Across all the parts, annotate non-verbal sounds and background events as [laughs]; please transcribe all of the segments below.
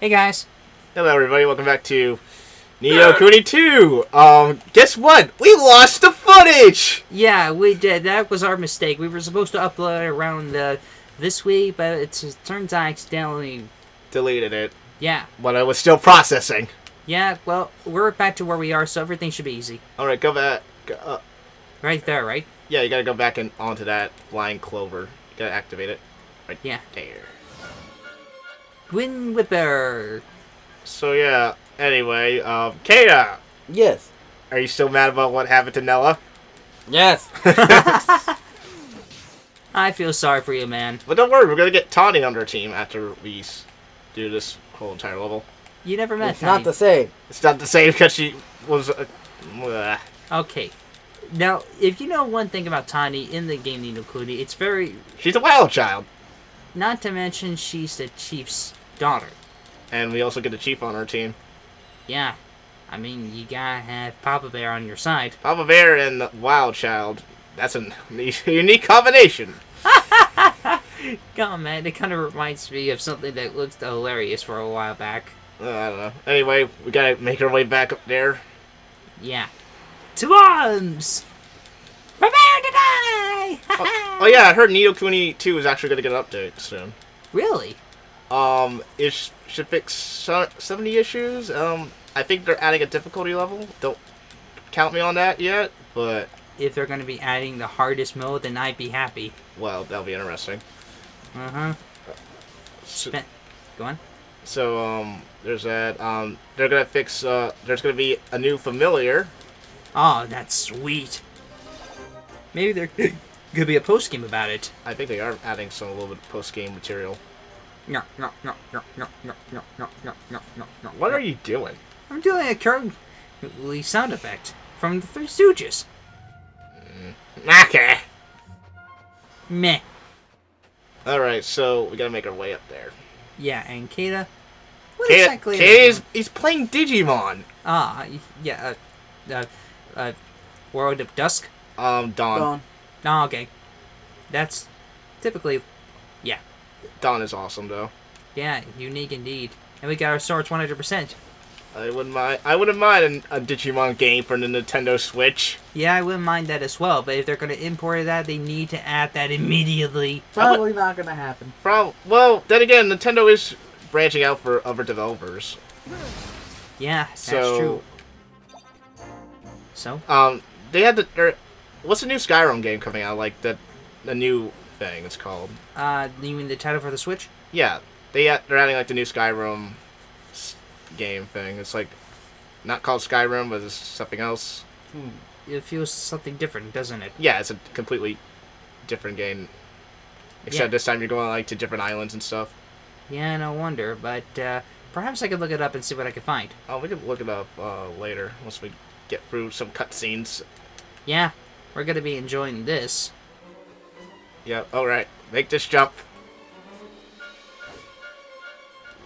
Hey guys. Hello, everybody. Welcome back to Ni no [gasps] Kuni 2. Um, guess what? We lost the footage. Yeah, we did. That was our mistake. We were supposed to upload it around uh, this week, but it's, it turns out I accidentally. Deleted it, Yeah, but I was still processing. yeah. Well, we're back to where we are, so everything should be easy. All right, go back. Go, uh, Right there, right? yeah, you gotta go back and onto that flying clover. You gotta activate it. Right Yeah. there. Wind Whipper. So yeah. Anyway, um, Kata, Yes. are you still mad about what happened to Nella? Yes. [laughs] I feel sorry for you, man. But don't worry, we're gonna get Tani on our team after we do this whole entire level. You never met it's not the same. It's not the same because she was. Uh. Okay. Now, if you know one thing about Tani in the game Ni no Kuni, it's very. She's a wild child. Not to mention, she's the chief's daughter. And we also get a chief on our team. Yeah. I mean, you gotta have Papa Bear on your side. Papa Bear and the Wild Child. That's a [laughs] unique combination. [laughs] Come on, man. It kind of reminds me of something that looked hilarious for a while back. Uh, I don't know. Anyway, we gotta make our way back up there. Yeah. To arms! Prepare to die! [laughs] Oh, oh yeah, I heard Ni no Kuni 2 is actually gonna get an update soon. Really? Um, it sh- should fix so- 70 issues. Um, I think they're adding a difficulty level. Don't count me on that yet, but If they're gonna be adding the hardest mode, then I'd be happy. well, that'll be interesting. Uh huh. So, Go on. so um, there's that. Um, they're gonna fix. Uh, there's gonna be a new familiar. Oh, that's sweet. Maybe there [laughs] could be a post game about it. I think they are adding some a little bit of post game material. No, no, no, no, no, no, no, no, no, no, no, no. What are you doing? I'm doing a curly sound effect from the Three Stooges. Okay. Meh. All right, so we gotta make our way up there. Yeah, and Kata. What Kate, exactly? Kate is is he's playing Digimon. ah, yeah, uh, uh, uh, World of Dusk. Um, Dawn. Gone. Oh, okay. That's typically, Dawn is awesome though. yeah, unique indeed. And we got our swords 100%. I wouldn't mind. I wouldn't mind a, a Digimon game for the Nintendo Switch. Yeah, I wouldn't mind that as well, but if they're going to import that, they need to add that immediately. Probably not gonna happen. From well, then again, Nintendo is branching out for other developers. Yeah, that's So- true. So? Um, they had the. Er, what's the new Skyrim game coming out? Like the, the new thing. It's called. Uh, you mean the title for the Switch? Yeah, they they're adding like the new Skyrim game thing. It's like not called Skyrim, but it's something else. It feels something different, doesn't it? Yeah, it's a completely different game. Except Yeah. this time you're going like to different islands and stuff. Yeah, no wonder, but uh, perhaps I could look it up and see what I can find. Oh, we could look it up uh, later once we get through some cutscenes. Yeah, we're going to be enjoying this. Yep. All right, make this jump.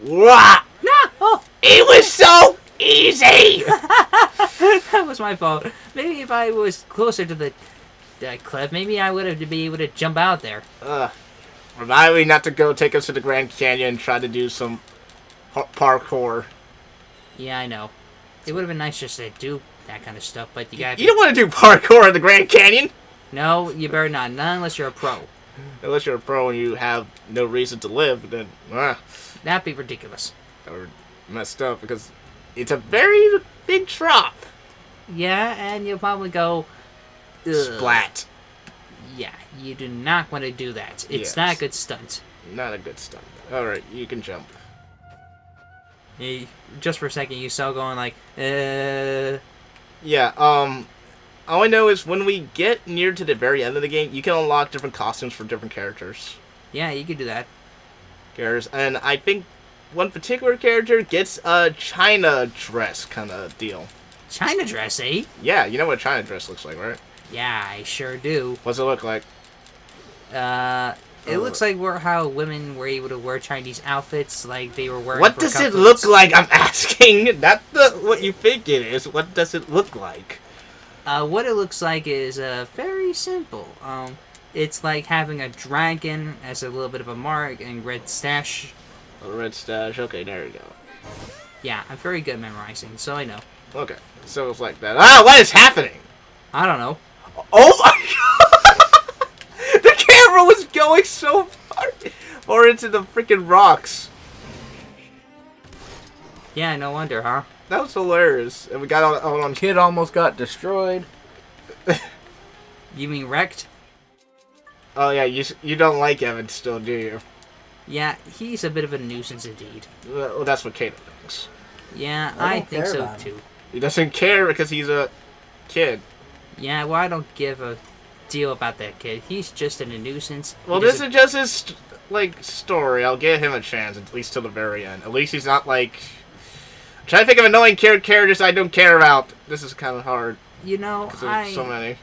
Wah! No! Oh! It was so easy. [laughs] that was my fault. Maybe if I was closer to the cliff, maybe I would have been able to jump out there. Ugh. Remind me not to go take us to the Grand Canyon and try to do some parkour. Yeah, I know. It would have been nice just to do that kind of stuff, but you gotta. You don't want to do parkour in the Grand Canyon No, you better not. Not unless you're a pro. unless you're a pro and you have no reason to live. Then ah, That'd be ridiculous. or messed up because it's a very big drop. Yeah, and you'll probably go. "Ugh." Splat. Yeah, you do not want to do that. It's Yes. not a good stunt. Not a good stunt. All right, you can jump. You- just for a second, you saw going like, uh. Yeah, um, all I know is when we get near to the very end of the game, you can unlock different costumes for different characters. Yeah, you could do that. Characters, and I think one particular character gets a China dress kind of deal. China dress, eh? Yeah, you know what a China dress looks like, right? Yeah, I sure do. What's it look like? Uh, it Uh, looks like how women were able to wear Chinese outfits, like they were wearing. What does it look like? I'm [laughs] asking. Not the what you think it is. What does it look like? Uh, what it looks like is uh, very simple. Um, it's like having a dragon as a little bit of a mark and red stash. A red stash. Okay, there we go. Yeah, I'm very good at memorizing, so I know. Okay, so it's like that. Ah, what is happening? I don't know. Oh my [laughs] god! the camera was going so far, [laughs] or into the freaking rocks. Yeah, no wonder, huh? That was hilarious. And we got on, on, on Kid almost got destroyed. You mean wrecked? Oh yeah, you you don't like Evan still, do you? Yeah, he's a bit of a nuisance indeed. Well, that's what Kato thinks. Yeah, I I, think so too. He doesn't care because he's a kid. Yeah, well, I don't give a deal about that kid. He's just a nuisance. Well, this is just his like story. I'll give him a chance at least till the very end. At least he's not like. Trying to think of annoying char- characters I don't care about. This is kind of hard You know, there's I. so many.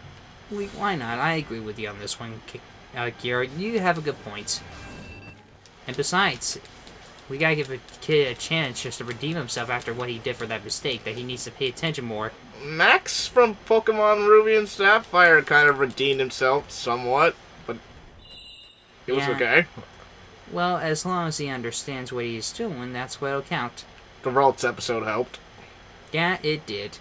we- why not? I agree with you on this one, uh, Kira. You have a good point. And besides, we gotta give a kid a chance just to redeem himself after what he did for that mistake. That he needs to pay attention more. Max from Pokemon Ruby and Sapphire kind of redeemed himself somewhat, but it was okay. Well, as long as he understands what he's doing, that's what'll count. The Ralts episode helped. Yeah, it did.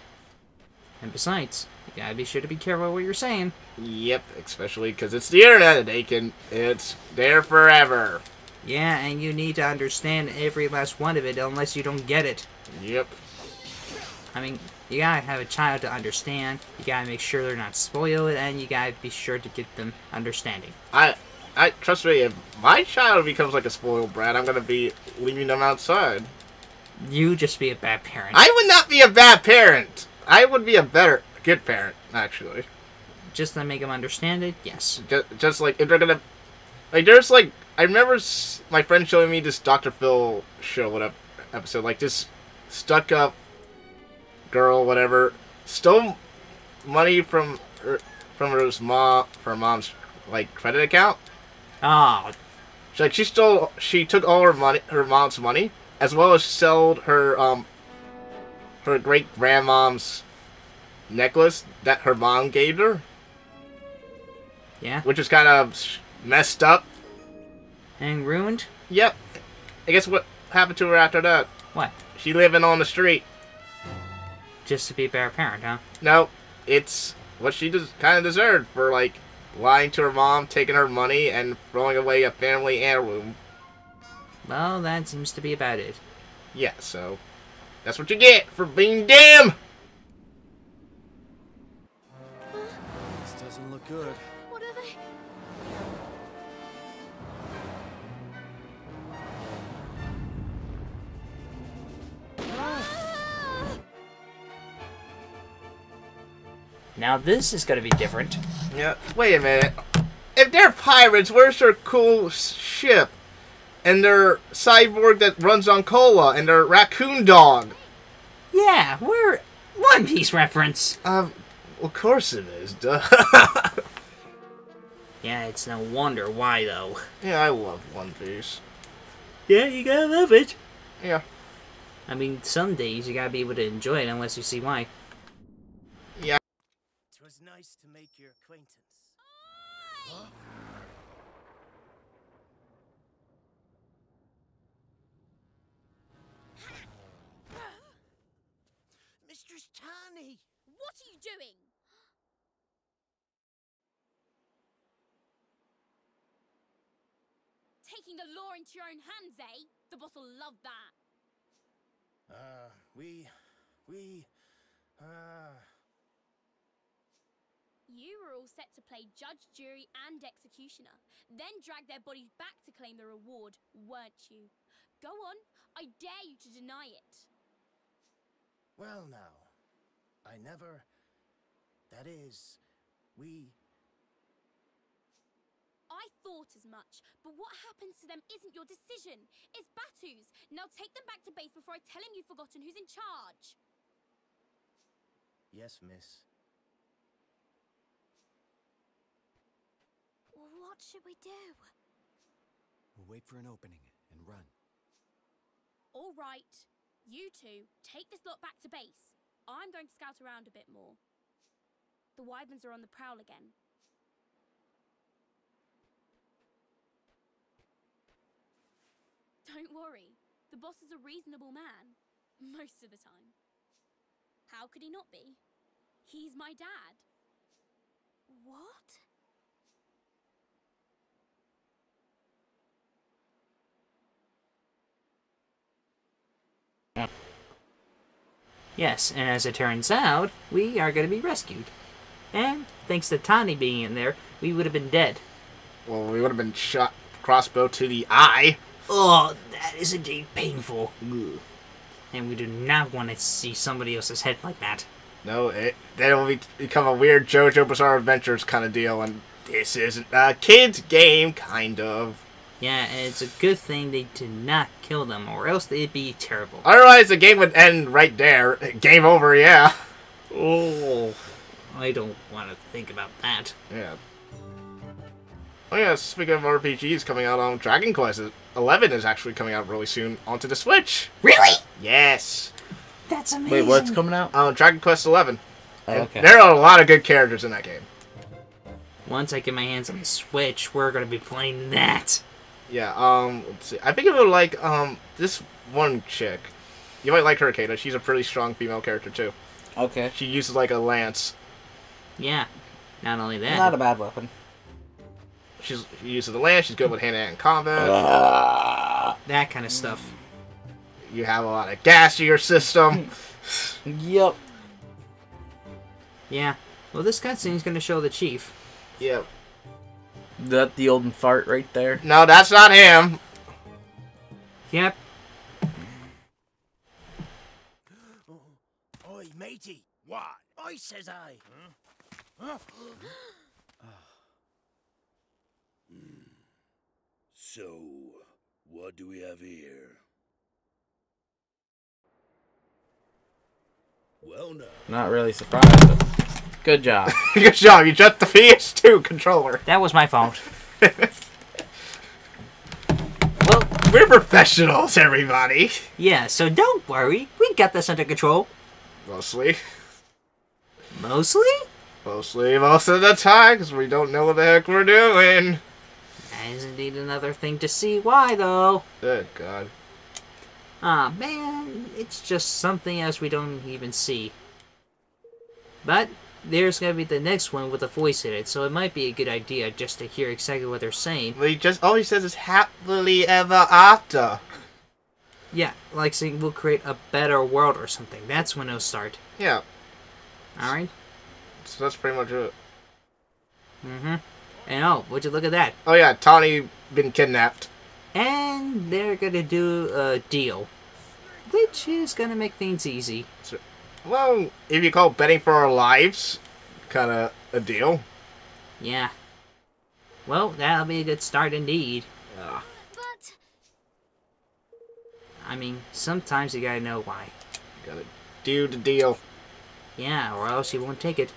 And besides, you gotta be sure to be careful what you're saying. Yep, especially because it's the internet and they can. It's there forever. Yeah, and you need to understand every last one of it unless you don't get it. Yep. I mean, you gotta have a child to understand, you gotta make sure they're not spoiled, and you gotta be sure to get them understanding. I, I trust me. If my child becomes like a spoiled brat, I'm gonna be leaving them outside. You just be a bad parent. I would not be a bad parent. I would be a better, good parent, actually. Just to make them understand it, yes. Just, just like if they're gonna, like, there's like I remember s- my friend showing me this Dr. Phil show, what up episode, like this stuck up girl, whatever, stole money from her, from her mom, her mom's like credit account. Ah. Oh, She, like she stole, she took all her money, her mom's money, as well as sold her um her great grandmom's necklace that her mom gave her, yeah. which is kind of messed up. And ruined? Yep. I guess what happened to her after that? What? She living on the street. Just to be a bad parent, huh? No, it's what she just kind of deserved for like lying to her mom, taking her money, and throwing away a family heirloom. Well, that seems to be about it. Yeah, so that's what you get for being damn. This doesn't look good. What are they? Now this is gonna be different. Yeah. Wait a minute. If they're pirates, where's their cool ship? And their cyborg that runs on cola, and their raccoon dog. Yeah, we're One Piece reference. Um, of course it is. Duh. [laughs] Yeah, it's no wonder why though. yeah, I love One Piece. Yeah, you gotta love it. Yeah. I mean, some days you gotta be able to enjoy it unless you see why. It was nice to make your acquaintance. Mistress Tani! What are you doing? Taking the law into your own hands, eh? The boss will love that. Uh, we. we. uh. You were all set to play judge, jury, and executioner, then drag their bodies back to claim the reward, weren't you? Go on, I dare you to deny it. Well, now. I never. That is. We. I thought as much, but what happens to them isn't your decision. It's Batu's. Now take them back to base before I tell him you've forgotten who's in charge. Yes, miss. What should we do? We'll wait for an opening and run. All right. You two, take this lot back to base. I'm going to scout around a bit more. The Wyverns are on the prowl again. Don't worry. The boss is a reasonable man. [laughs] Most of the time. How could he not be? He's my dad. What? Yes, and as it turns out, we are going to be rescued. And thanks to Tani being in there, we would have been dead. Well, we would have been shot crossbow to the eye. Oh, that is indeed painful. And we do not want to see somebody else's head like that. No, it will be, become a weird JoJo Bizarre Adventures kind of deal, and this isn't a kid's game, kind of. Yeah, and it's a good thing they did not kill them, or else they'd be terrible. Otherwise, the game would end right there. Game over, yeah. Oh, I don't want to think about that. Yeah. Oh yeah, speaking of RPGs coming out on Dragon Quest, 11 is actually coming out really soon onto the Switch. Really? Yes. That's amazing. Wait, what's coming out? On Dragon Quest 11. Oh, okay. There are a lot of good characters in that game. Once I get my hands on the Switch, we're gonna be playing that. Yeah, um, let's see. I think it would like, um, this one chick. You might like her, Kata. She's a pretty strong female character, too. Okay. She uses, like, a lance. Yeah. Not only that. Not a bad weapon. She's, she uses the lance. She's good with hand-to-hand combat. Uh, that kind of stuff. You have a lot of gas to your system. [laughs] yep. Yeah. Well, this cutscene's gonna show the chief. yep. That the old fart right there. No, that's not him. Yep. Oi, matey. What? I says I. Huh? So, what do we have here? Well, now. Not really surprised, but good job. [laughs] Good job. You dropped the PS2 controller. That was my fault. [laughs] well, We're professionals, everybody. yeah. So don't worry. We got this under control. Mostly. Mostly. Mostly most of the time, because we don't know what the heck we're doing. That is indeed another thing to see why, though. Good God. Ah, man, it's just something else we don't even see. But there's gonna be the next one with a voice in it, so it might be a good idea just to hear exactly what they're saying. But he just all he says is happily ever after. Yeah, like saying we'll create a better world or something. That's when it'll start. Yeah. Alright? So that's pretty much it. Mm-hmm. And oh, would you look at that? Oh yeah, Tani been kidnapped. And they're gonna do a deal. Which is gonna make things easy. Well, if you call betting for our lives kind of a deal. Yeah. Well, that'll be a good start indeed. Yeah. But I mean, sometimes you gotta know why. You Gotta do the deal. Yeah, or else you won't take it.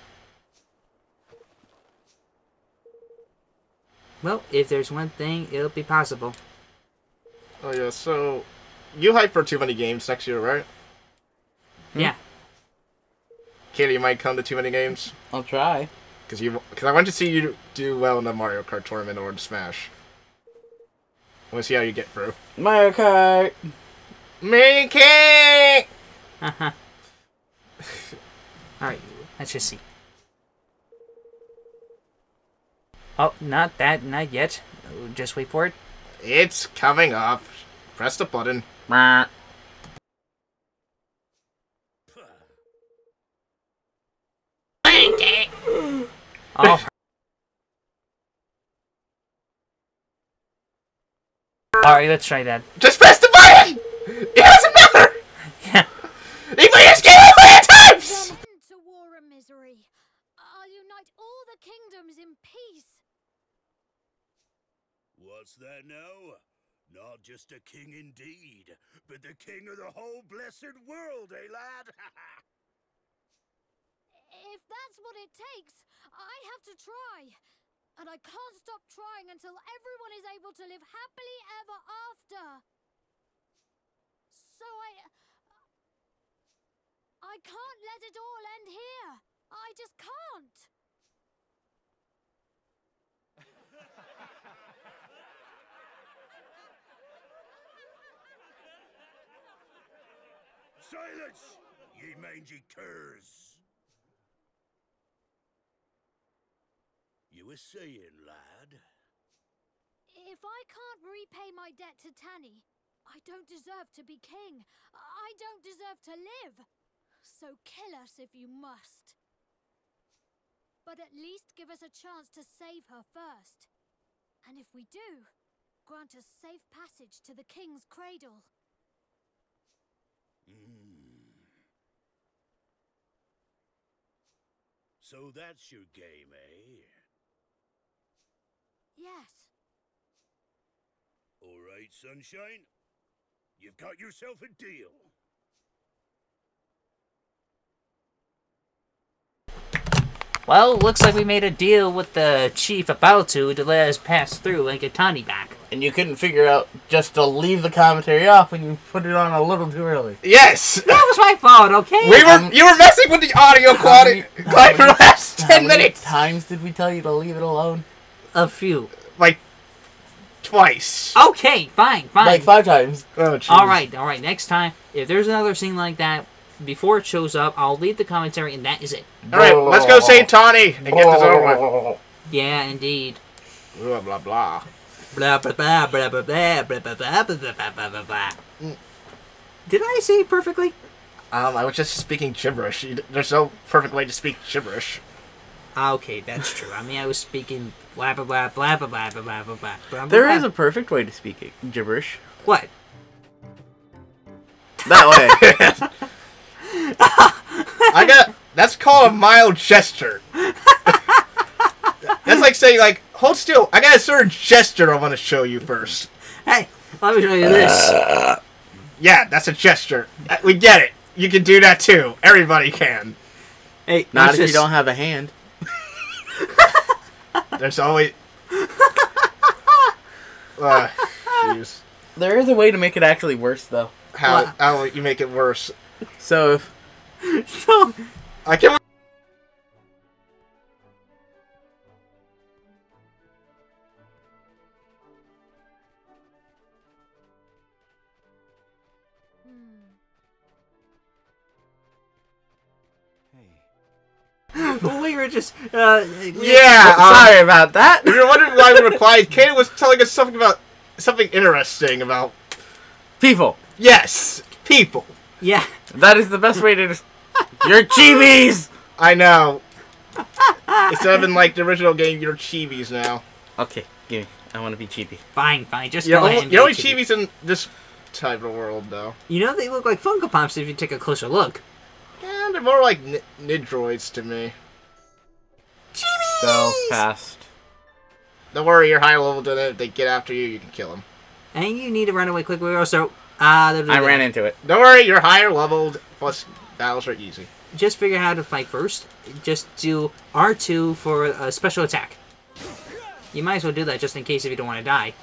Well, if there's one thing, it'll be possible. Oh yeah, so you hype for too many games next year, right? Hmm? Yeah. Katie, you might come to too many games I'll try. because you because I want to see you do well in the Mario Kart tournament or in Smash. I want to see how you get through. Mario Kart. Mickey! [laughs] Haha. Alright, let's just see. Oh, not that, not yet. Just wait for it. It's coming up. Press the button. Meh. Oh. Alright, let's try that. Just press the button! It doesn't matter! Yeah. They play this game a million times! end to war and misery. I'll unite all the kingdoms in peace. What's that now? Not just a king indeed, but the king of the whole blessed world, eh, lad? [laughs] If that's what it takes, I have to try. And I can't stop trying until everyone is able to live happily ever after. So I. Uh, I can't let it all end here. I just can't. Silence, ye mangy curs! You were saying, lad? If I can't repay my debt to Tani, I don't deserve to be king. I don't deserve to live. So kill us if you must. But at least give us a chance to save her first. And if we do, grant us safe passage to the king's cradle. Hmm. So that's your game, eh? Yes. All right, Sunshine. You've got yourself a deal. Well, looks like we made a deal with the chief about to to let us pass through and get Tani back. And you couldn't figure out just to leave the commentary off when you put it on a little too early. Yes! That was my fault, okay? We were Um, you were messing with the audio quality many- quality [laughs] for the last How ten many minutes. times did we tell you to leave it alone? A few. Like twice. Okay, fine, fine. Like five times. Oh, jeez. all right, all right. Next time, if there's another scene like that, before it shows up, I'll leave the commentary, and that is it. All right, let's go say Tani and get this over with. Yeah, indeed. Blah blah blah. Blah blah blah blah blah blah blah blah blah blah blah blah blah blah. Did I say it perfectly? Um, I was just speaking gibberish. There's no perfect way to speak gibberish. Ah, Okay, that's true. I mean, I was speaking blah blah blah blah blah blah blah blah blah blah. blah. There is a perfect way to speak it. Gibberish. what? That way. I got. That's called a mild gesture. that's like saying like, hold still. I got a certain gesture I want to show you first. Hey, let me show you this. Yeah, that's a gesture. Uh, We get it. You can do that too. Everybody can. Hey, Not let's if you don't have a hand. There's always. Uh. There is a way to make it actually worse, though. How how you make it worse? So if So, I can't. [laughs] we were just. Uh, Yeah. um, sorry about that. we were wondering why we [laughs] were quiet. Katie was telling us something about something interesting about People, yes, people. Yeah. that is the best way to. Just... [laughs] You're chibis. I know. Instead of in like the original game, you're chibis now. Okay, give me. I want to be chibi. Fine, fine. Just You're, go ahead. only, and you're only be chibi. chibis in this type of world, though. You know they look like Funko Pops if you take a closer look. Yeah, they're more like n- Nendoroids to me. So fast. Don't worry, you're high level to them. If they get after you, you can kill them. And you need to run away quickly, or so. Ah, uh, I ran into it. Don't worry, you're higher leveled. Plus, battles are easy. Just figure out how to fight first. Just do R2 for a special attack. You might as well do that just in case if you don't want to die.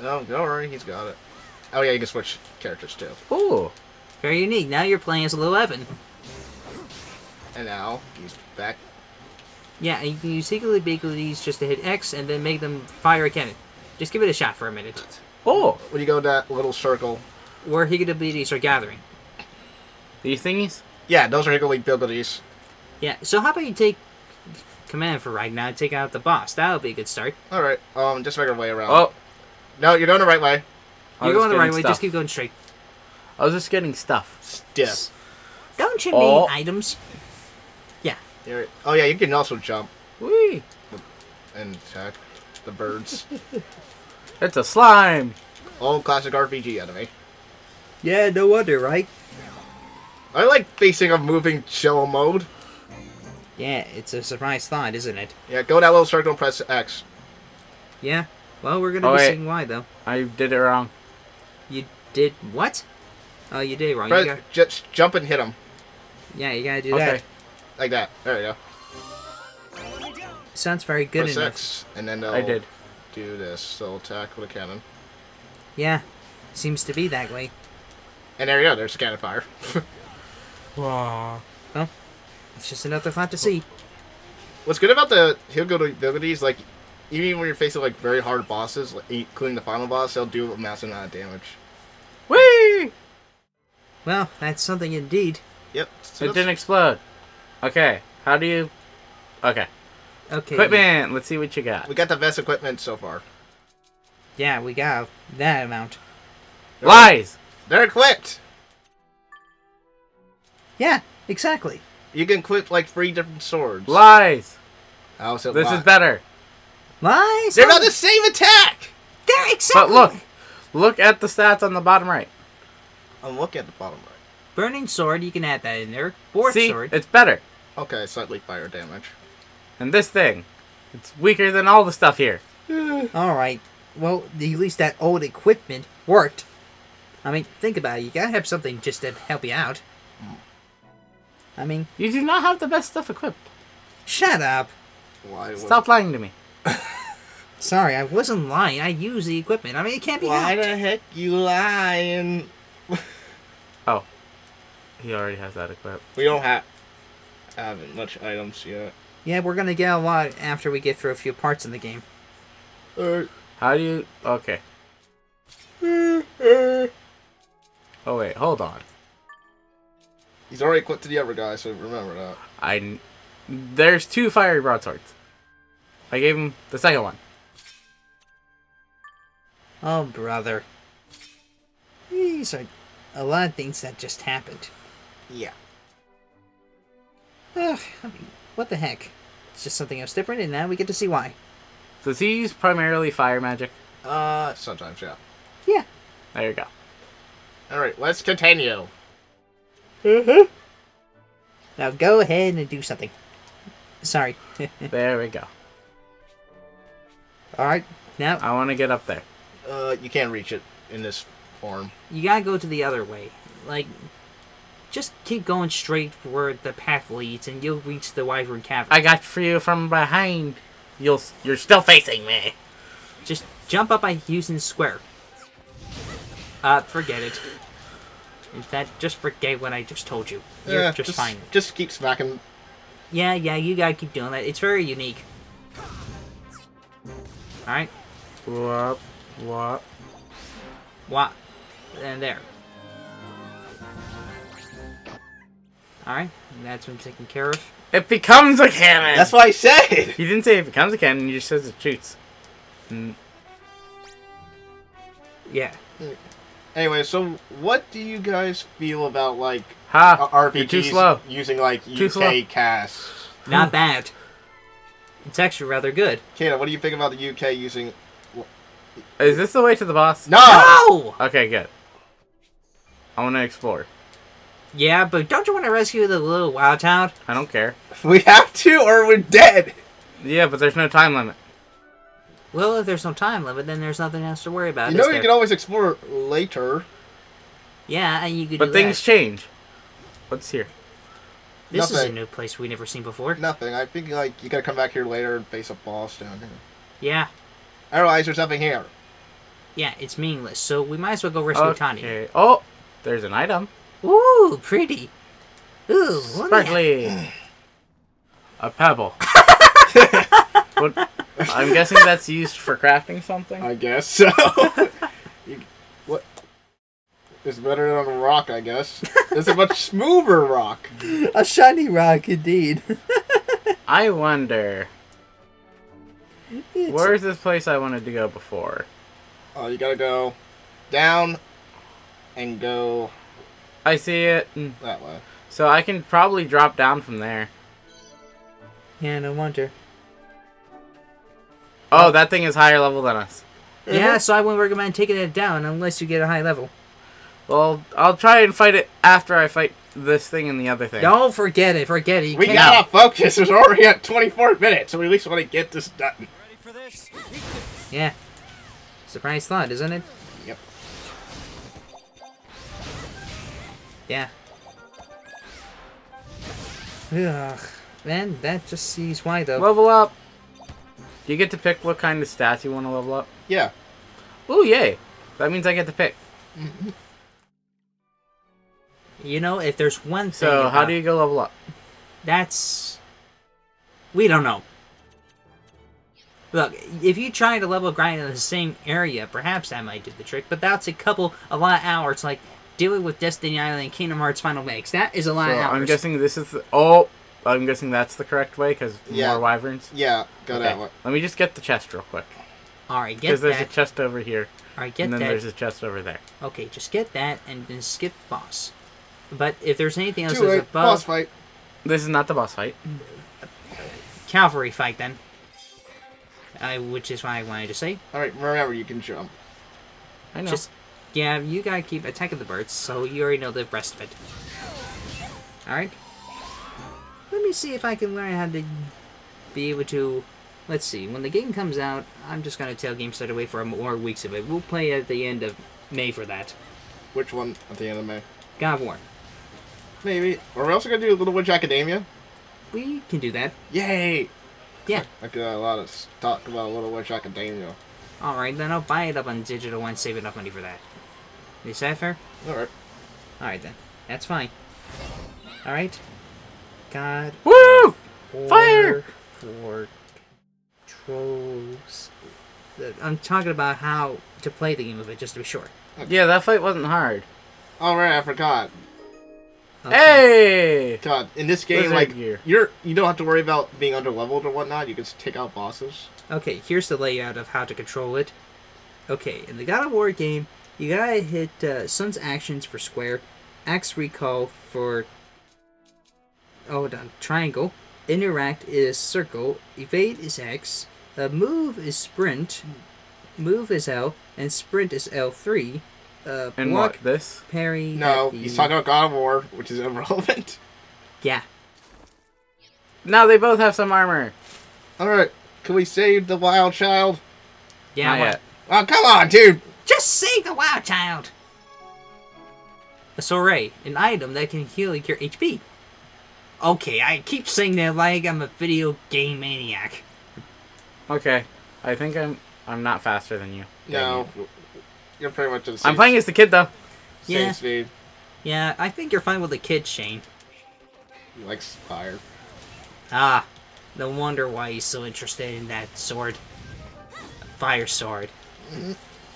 No, don't worry, he's got it. Oh yeah, you can switch characters too. Ooh. Very unique. Now you're playing as Lil Evan. And now he's back. Yeah, and you can use secret abilities just to hit X and then make them fire a cannon. Just give it a shot for a minute. Oh. When you go to that little circle, Where Higgledy abilities are gathering. These thingies? yeah, those are Higgledy abilities. Yeah, so how about you take command for right now and take out the boss? That'll be a good start. All right, um, just make our way around. Oh. no, you're going the right way. I You're going the right getting way, stuff. just keep going straight. I was just getting stuff. Stiff. Don't you Oh. need items? You're, oh yeah, you can also jump Whee! and attack the birds. [laughs] It's a slime. Old classic RPG enemy. Yeah, no wonder, right? I like facing a moving chill mode. Yeah, it's a surprise thought, isn't it? Yeah, go that little circle and press X. Yeah. Well, we're gonna Oh, be wait. seeing why though. I did it wrong. You did what? Oh, you did wrong. You Press, got, just jump and hit him yeah, you gotta do Okay. that. Like that. There you go. Sounds very good Press enough. X, and then they'll I did. do this. They'll attack with a cannon. Yeah, seems to be that way. And there you go. There's a cannon fire. [laughs] Wow. It's just another thought to see. What's good about the Higgledy abilities, like, even when you're facing like very hard bosses, like, including the final boss, they'll do a massive amount of damage. Whee! Well, that's something indeed. Yep. So It didn't explode. Okay, how do you... Okay. Okay. Equipment, let's see what you got. We got the best equipment so far. Yeah, we got that amount. Lies! They're equipped. Yeah, exactly. You can equip like three different swords. Lies! How is it This lie? is better. Lies. They're about the same attack. They're exactly. But look, look at the stats on the bottom right. I'm looking at the bottom right. Burning sword, you can add that in there. Fourth See, sword. it's better. Okay, slightly fire damage. And this thing, it's weaker than all the stuff here. [sighs] All right. Well, at least that old equipment worked. I mean, think about it. You gotta have something just to help you out. I mean, You do not have the best stuff equipped. shut up. Why? was- Stop lying to me. [laughs] Sorry, I wasn't lying. I use the equipment. I mean, it can't be Why helped. the heck you lying? [laughs] Oh, he already has that equipped. We don't have haven't much items yet. Yeah, we're gonna get a lot after we get through a few parts in the game. Uh, How do you... Okay. Oh wait, hold on. He's already equipped to the other guy, so remember that. I... There's two fiery broadswords. I gave him the second one. Oh, brother. These are a lot of things that just happened. Yeah. Ugh, I mean, what the heck? It's just something else different, and now we get to see why. Does he use primarily fire magic? Uh, sometimes, yeah. Yeah. There you go. Alright, let's continue. Mhm. Now go ahead and do something. Sorry. [laughs] There we go. Alright, now I want to get up there. Uh, you can't reach it in this form. you gotta go to the other way. Like, just keep going straight where the path leads, and you'll reach the Wyvern Cavern. I got for you from behind. You'll... You're still facing me. Just jump up by using square. Uh, forget it. In fact, just forget what I just told you. You're Yeah, just, fine. Just keep smacking. Yeah, yeah, you gotta keep doing that. It's very unique. Alright, What? What? what? And there. Alright, that's been taken care of. It becomes a cannon! That's what I said! He didn't say it becomes a cannon, he just says it shoots. Mm, Yeah. Anyway, so what do you guys feel about, like, Ha! RPGs too slow. using, like, Too UK slow. casts? Not [laughs] bad. It's actually rather good. Kayla, what do you think about the UK using... Is this the way to the boss? No! No! Okay, good. I want to explore. Yeah, but don't you want to rescue the little wild child? I don't care. We have to, or we're dead! Yeah, but there's no time limit. Well, if there's no time limit, then there's nothing else to worry about. You know you there? can always explore later. Yeah, and you could But do things that. change. What's here? This is a new place we never seen before. Nothing. I think, like, you gotta come back here later and face a boss down here. Yeah, I realize there's nothing here. yeah, it's meaningless. So we might as well go rescue Tanya. Okay. Oh, there's an item. Ooh, pretty. Ooh, let me- Sparkly. A pebble. [laughs] what? I'm guessing that's used for crafting something. I guess so. [laughs] you, what? It's better than a rock, I guess. It's a much smoother rock. [laughs] A shiny rock, indeed. I wonder. It's- Where's this place I wanted to go before? Oh, you gotta go down and go I see it. Mm. that way. So I can probably drop down from there. Yeah, no wonder. Oh, that thing is higher level than us. Yeah, so I wouldn't recommend taking it down unless you get a high level. Well, I'll try and fight it after I fight this thing and the other thing. Don't forget it. Forget it. You We can't- gotta focus. It's already at 24 minutes, so we at least want to get this done. Ready for this? Yeah. Surprise thought, isn't it? Yeah. Ugh. Man, that just sees why though. Level up. Do you get to pick what kind of stats you want to level up? Yeah. Ooh, yay. That means I get to pick. you know, if there's one thing. So, how do you go level up? That's. We don't know. Look, if you try to level grind in the same area, perhaps that might do the trick, but that's a couple, a lot of hours, like do it with Destiny Island and Kingdom Hearts Final Mix. That is a lot So of hours. I'm guessing this is. The, oh, I'm guessing that's the correct way because Yeah. more wyverns. Yeah, go Okay. that way. Let me just get the chest real quick. All right, get Because there's a chest over here, All right, get that. and then that. there's a chest over there. Okay, just get that and then skip boss. But if there's anything else Too that's late. Boss fight. This is not the boss fight. cavalry fight, then. Uh, which is what I wanted to say. All right, remember you can jump. I know. Just yeah, you gotta keep attacking the birds, so you already know the rest of it. All right. Let me see if I can learn how to be able to. Let's see. When the game comes out, I'm just gonna tell GameStar wait for more weeks of it. We'll play at the end of May for that. Which one at the end of May? God of War. Maybe. Or we're also gonna do Little Witch Academia. We can do that. Yay! Yeah. [laughs] I got a lot of talk about Little Witch Academia. All right, then I'll buy it up on digital and save enough money for that. Is that fair? All right. All right then. That's fine. All right. God. Woo! War Fire! For trolls. Uh, I'm talking about how to play the game of it, just to be sure. Yeah, that fight wasn't hard. All right, I forgot. Okay. Hey! God, in this game, Wizard like gear. you're you don't have to worry about being under leveled or whatnot. You can just take out bosses. Okay, here's the layout of how to control it. Okay, in the God of War game, you gotta hit uh, Sun's actions for square, X recall for. Oh, done. Triangle. Interact is circle. Evade is X. Uh, move is sprint. Move is L. And sprint is L3. Uh, And block, what? This? parry. No, the- he's talking about God of War, which is [laughs] irrelevant. Yeah. Now they both have some armor. All right, can we save the wild child? Yeah. Not what- yet. Oh, come on, dude. Just save the wild child! A Soray, an item that can heal your HP. Okay, I keep saying that like I'm a video game maniac. Okay. I think I'm I'm not faster than you. No, you're pretty much the same. I'm playing as the kid though. same Yeah. speed. Yeah, I think you're fine with the kid, Shane. He likes fire. Ah, no wonder why he's so interested in that sword. Fire sword.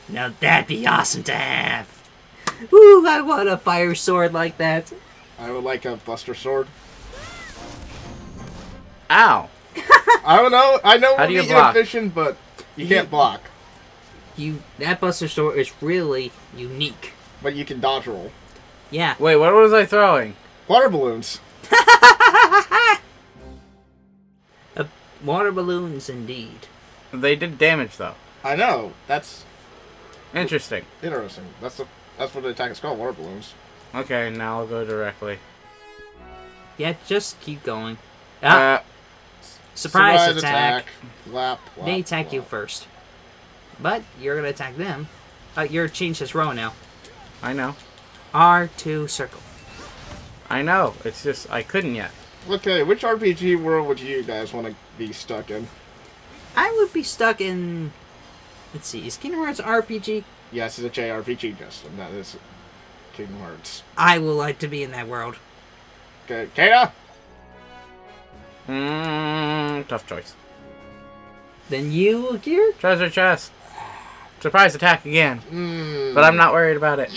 Now that'd be awesome to have. Ooh, I want a fire sword like that. I would like a Buster Sword. Ow. [laughs] I don't know. I know How it do would you be block? inefficient, but you can't block. You that Buster Sword is really unique. But you can dodge roll. Yeah. Wait, what was I throwing? Water balloons. [laughs] Uh, water balloons, indeed. They did damage though. I know. That's Interesting. interesting. That's the that's what the attack is called. Water balloons. Okay, now I'll go directly. Yeah, just keep going. Ah, Uh, surprise, attack. Lap, lap, They attack you first. But you're gonna attack them. Uh, you're changed this row now. I know. R2 circle. I know. It's just I couldn't yet. Okay, which RPG world would you guys want to be stuck in? I would be stuck in. Let's see, is Kingdom Hearts RPG? Yes, it's a JRPG, Justin. That is Kingdom Hearts. I would like to be in that world. Okay, Kata. Mm, tough choice. Then you, Gear? Treasure chest. Surprise attack again. Mm, But I'm not worried about it.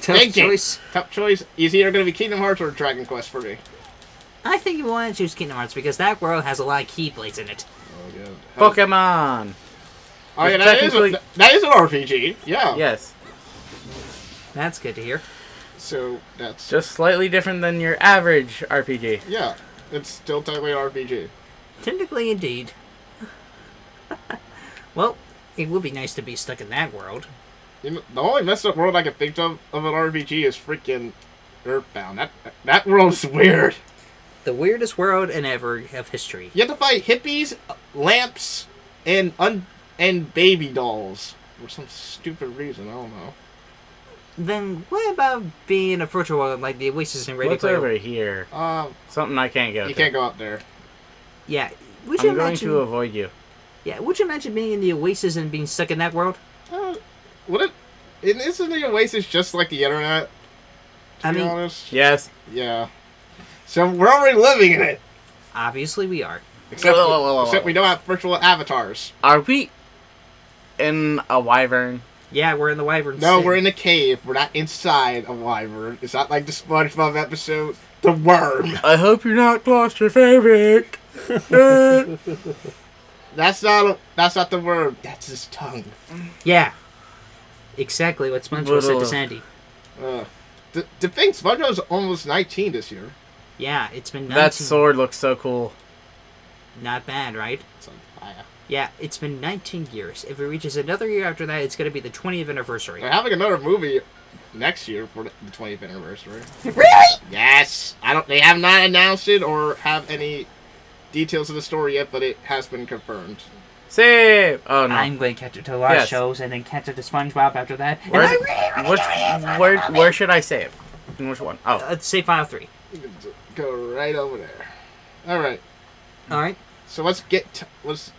Tough Thank you. choice. Tough choice. Is either going to be Kingdom Hearts or Dragon Quest for me. I think you want to choose Kingdom Hearts because that world has a lot of keyblades in it. Oh yeah. Pokemon. Oh yeah, Which that is, a, technically- that is an RPG. Yeah. Yes. That's good to hear. So that's Just slightly different than your average RPG. yeah. It's still technically an RPG. Technically, indeed. [laughs] well, it would be nice to be stuck in that world. You know, the only messed up world I can think of of an RPG is freaking Earthbound. That that world is weird. The weirdest world in ever of history. You have to fight hippies, lamps, and un and baby dolls for some stupid reason. I don't know. Then what about being a virtual world like the Oasis and Ready What's Player? over here? Uh, Something I can't go you to. can't go up there. Yeah. Would you I'm going imagine? to avoid you. Yeah. Would you imagine being in the Oasis and being stuck in that world? Uh, would it? it- Isn't the Oasis just like the internet? To I be mean- honest. Yes. Yeah. So we're already living in it. Obviously, we are. Except, Whoa, whoa, whoa, whoa. except we don't have virtual avatars. Are we in a wyvern? Yeah, we're in the Wyvern No, City. we're in a cave. We're not inside a wyvern. It's not like the SpongeBob episode, The Worm. I hope you're not claustrophobic. Uh, [laughs] That's not a, that's not the worm. That's his tongue. Yeah. Exactly what SpongeBob said to Sandy. Uh, the, the thing, SpongeBob's almost 19 this year. Yeah, it's been 19. that sword looks so cool. Not bad, right? It's on fire. Yeah, it's been 19 years. If it reaches another year after that, it's going to be the 20th anniversary. They're having another movie next year for the 20th anniversary. Really? Yes. I don't. They have not announced it or have any details of the story yet, but it has been confirmed. Save! Oh no. I'm going to catch it to a lot Yes. of shows and then catch it to SpongeBob after that. And Where, I really which, where, where should I save? In which one? Oh, Uh, say file 3. You can just go right over there. All right. Alright. So let's get t- let's beat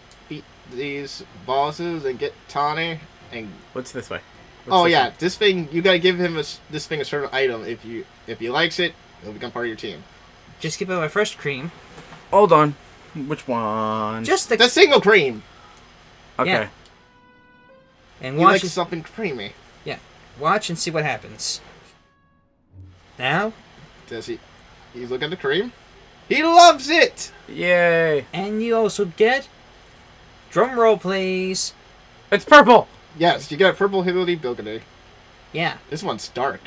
these bosses and get Tani and what's this way? What's oh this yeah, way? this thing you gotta give him a, s- this thing a certain item. If you if he likes it, it'll become part of your team. Just give him my first cream. Hold on. Which one? Just the... The single cream. okay. yeah. And He watch, likes it- something creamy. Yeah, watch and see what happens. Now, Does he? He's looking at the cream. He loves it. Yay! and you also get... Drum roll, please. It's purple. Yes, you get a purple hillity bilgity. Yeah. This one's dark.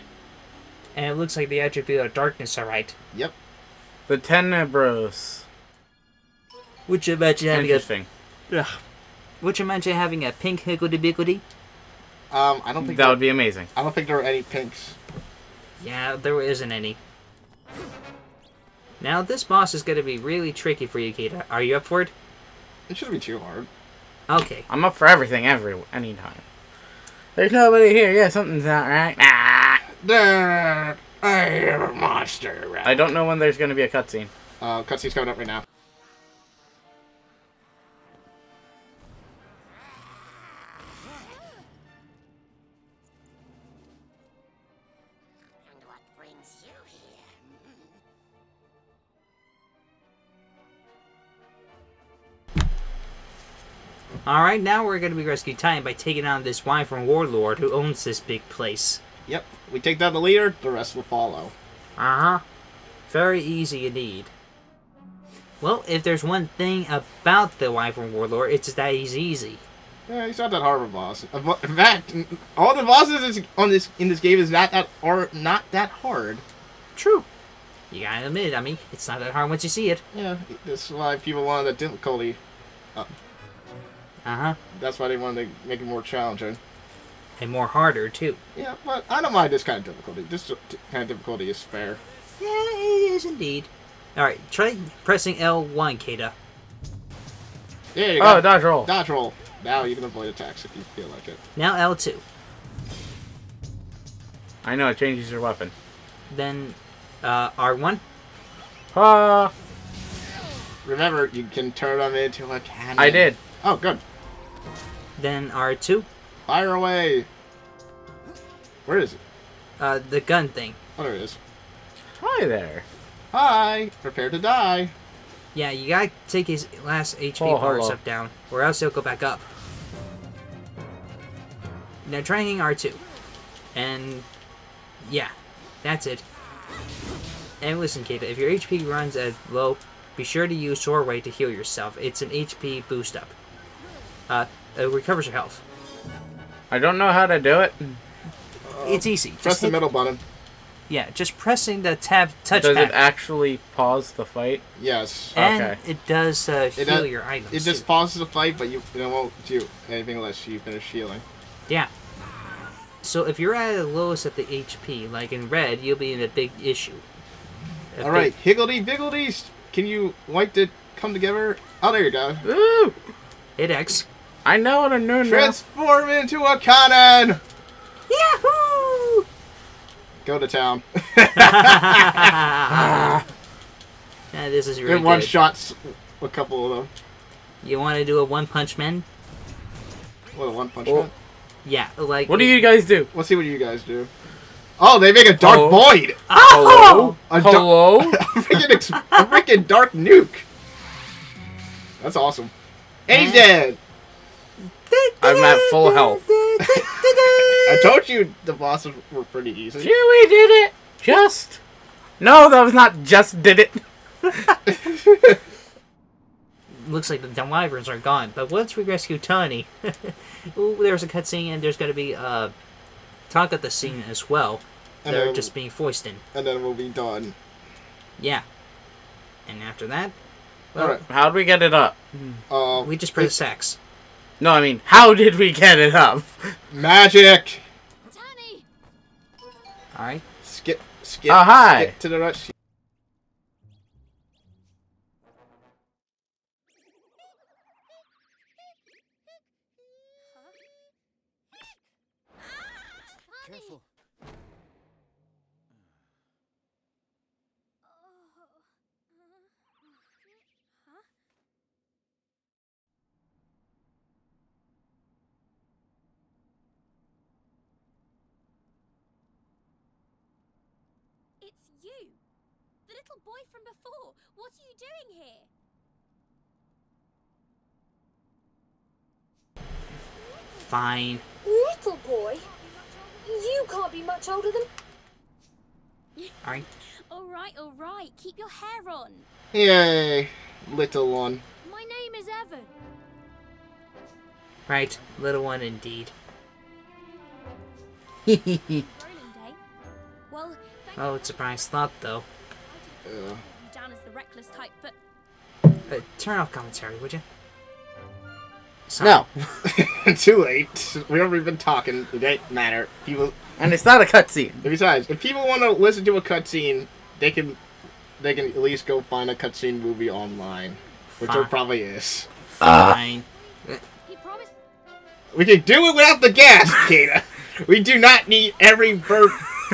And it looks like the attribute of darkness, alright. Yep. The Tenebros. Would you imagine having a... Interesting. Ugh. Would you imagine having a pink higgledy biggledy? Um, I don't think That there- would be amazing. I don't think there are any pinks. Yeah, there isn't any. Now, this boss is going to be really tricky for you, Kita. Are you up for it? It shouldn't be too hard. Okay. I'm up for everything, every anytime. There's nobody here. Yeah, something's not right. Ah! There, I am a monster. I don't know when there's going to be a cutscene. Uh, cutscene's coming up right now. Alright, now we're going to be rescued Titan by taking on this Wyvern Warlord who owns this big place. Yep. We take down the leader. The rest will follow. Uh huh. Very easy indeed. Well, if there's one thing about the Wyvern Warlord, it's that he's easy. Yeah, he's not that hard of a boss. Uh, In fact, all the bosses on this in this game is not that are not that hard. True. You gotta admit, I mean, it's not that hard once you see it. Yeah, that's why people wanted the difficulty. Uh huh. That's why they wanted to make it more challenging. And more harder, too. Yeah, but I don't mind this kind of difficulty. This kind of difficulty is fair. Yeah, it is indeed. Alright, try pressing L1, Kata. There you go. Oh, dodge roll. dodge roll. Now you can avoid attacks if you feel like it. Now L2. I know, it changes your weapon. Then uh, R1. Ah! Remember, you can turn them into a cannon. I did. Oh, good. Then R2. Fire away. Where is it? Uh, the gun thing. Oh, there it is. Hi there. Hi. Prepare to die. Yeah, you gotta take his last HP Oh, bars hello. up down, or else he'll go back up. Now try hitting R2. And yeah, that's it. And listen, Kata, if your HP runs as low, be sure to use Swordway to heal yourself. It's an HP boost up. Uh, it recovers your health. I don't know how to do it. it's easy. Press Just the hit- middle button. Yeah, just pressing the tab touch. Does touchpad. it actually pause the fight? Yes. and Okay. it does uh, heal It does- your items. It just too. pauses the fight, but you, it won't do anything unless you finish healing. Yeah. So if you're at the lowest at the HP, like in red, you'll be in a big issue. A All right, Higgledy Biggledy, can you wipe it come together? Oh, there you go. Ooh! Hit X. I know what I'm doing now. Transform into a cannon. Yahoo! Go to town. [laughs] [laughs] yeah, this is really It one good. shots a couple of them. You want to do a one punch man? What a one punch Oh. man. Yeah, like. What do you guys do? Let's see what you guys do. Oh, they make a dark Oh. void. Oh! A dar- Hello? a [laughs] freaking a freaking dark nuke. That's awesome. And he's dead. I'm at full health. I [laughs] told you the bosses were pretty easy. Chewie did it. Just. No, that was not just did it. [laughs] Looks like the Wyverns are gone, but once we rescue Tani, [laughs] ooh, there's a cutscene and there's gonna be uh, talk at the scene as well. And They're then- just being foisted. And then we'll be done. Yeah. And after that, well, Alright. How'd we get it up? Uh, we just press X. No, I mean, how did we get it up? magic. Tani! All right. Skip. Skip. Oh, hi. Skip to the right. Careful. It's you! The little boy from before! What are you doing here? Fine. Little boy? You can't be much older than. All right. Alright, alright, keep your hair on. Yay, little one. My name is Evan. Right. Little one indeed. Rolling [laughs] day. Well, oh, it's a surprise thought though. Uh, you down the reckless type, but Uh, turn off commentary, would you? Sorry. No. [laughs] too late. We've already been talking. It doesn't matter. People. And it's not a cutscene. Besides, if people want to listen to a cutscene, they can. They can at least go find a cutscene movie online, which there probably is. Fine. He promised. We can do it without the gas, Kata. We do not need every verb,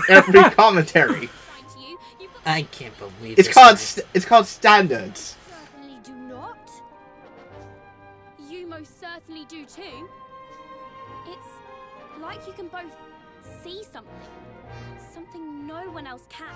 every [laughs] commentary. trying to you, you've got I can't believe It's called. St- it's called standards. Certainly do not. You most certainly do too. It's like you can both see something. Something no one else can.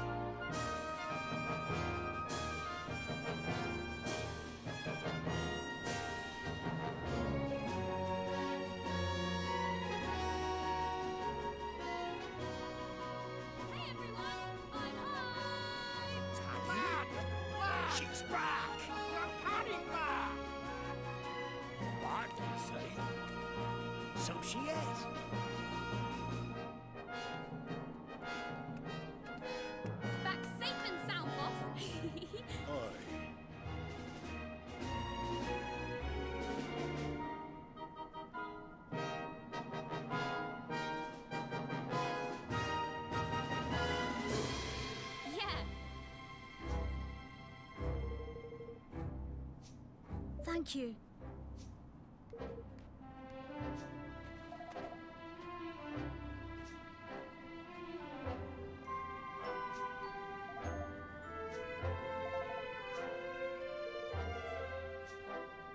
Thank you.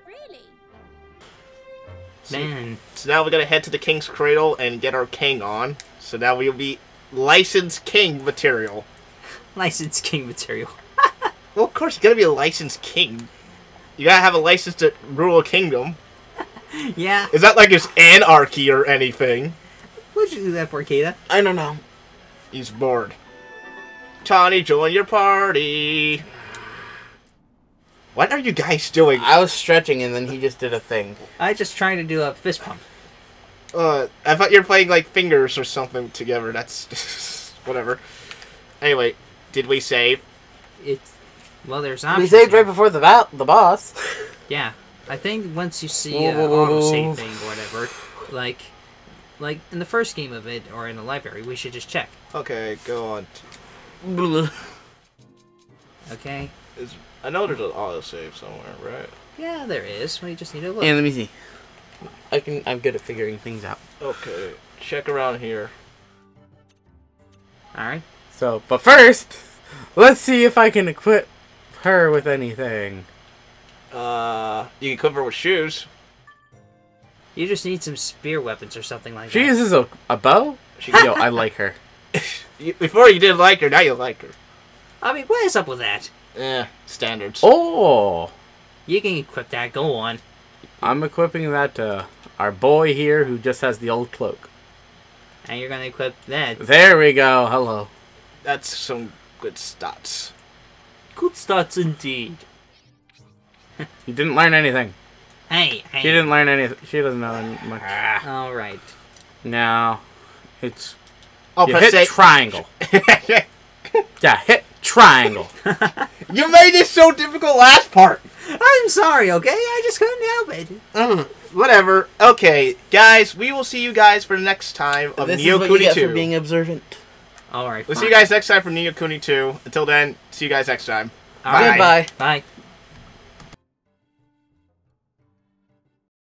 Really? Man, So now we gotta head to the King's Cradle and get our king on. So now we'll be licensed king material. [laughs] licensed king material. [laughs] Well, of course, you gotta be a licensed king. You gotta have a license to rule a kingdom. [laughs] Yeah. Is that like it's anarchy or anything. What'd you do that for, Kata? I don't know. He's bored. Tani, join your party. What are you guys doing? I was stretching and then he just did a thing. I just trying to do a fist pump. Uh, I thought you were playing like fingers or something together. That's [laughs] whatever. Anyway, did we save? It's well, there's We options. saved right before the ba- the boss. [laughs] Yeah, I think once you see Whoa, uh, whoa, whoa, auto save thing or whatever, like, like in the first game of it or in the library, we should just check. Okay, go on. [laughs] Okay. Is I know there's an auto save somewhere, right? Yeah, there is. We just need to look. And let me see. I can. I'm good at figuring things out. Okay, check around here. All right. So, but first, [laughs] let's see if I can equip her with anything. Uh, you can cover with shoes. You just need some spear weapons or something like that. She that. uses a, a bow. She Yo, I like her. [laughs] You, before you didn't like her, now you like her. I mean, what is up with that? Eh, standards. Oh, You can equip that. Go on. I'm equipping that to our boy here who just has the old cloak. And you're gonna equip that. There we go. Hello. That's some good stats. Good stats indeed. You didn't learn anything. Hey, hey. She didn't learn anything. She doesn't know any- much. All right. Now, it's Oh, you hit A. triangle. [laughs] Yeah, hit triangle. [laughs] you made it so difficult last part. I'm sorry, okay? I just couldn't help it. Mm, whatever. Okay, guys, we will see you guys for the next time of this is Neo what you get 2. for being observant. All right. We'll fine. see you guys next time for Ni no Kuni 2. Until then, see you guys next time. All right. Goodbye. Bye.